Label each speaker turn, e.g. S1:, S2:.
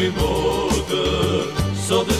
S1: soy so the